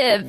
bit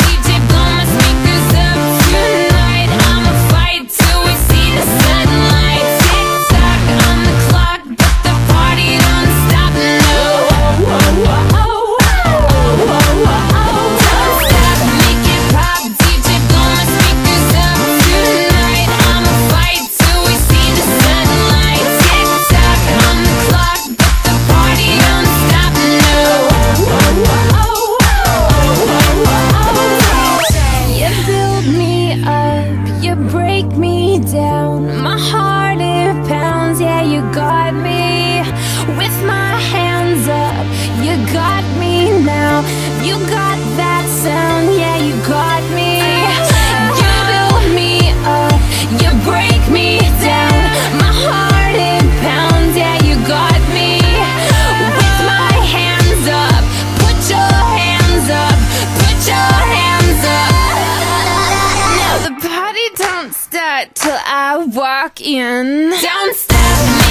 With my hands up, you got me now. You got that sound, yeah, you got me. You build me up, you break me down. My heart pounds, yeah, you got me. With my hands up, put your hands up, put your hands up. Now the party don't start till I walk in. Don't stop, make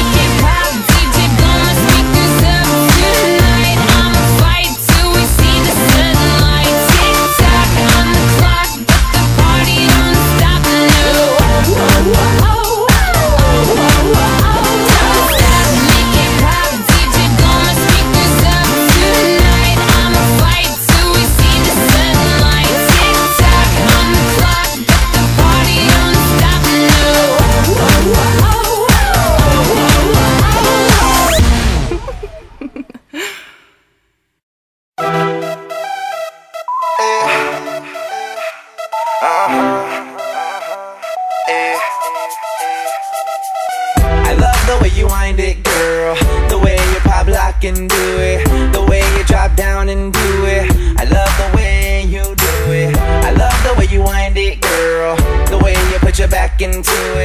way you wind it, girl. The way you pop, lock, and do it. The way you drop down and do it. I love the way you do it. I love the way you wind it, girl. The way you put your back into it.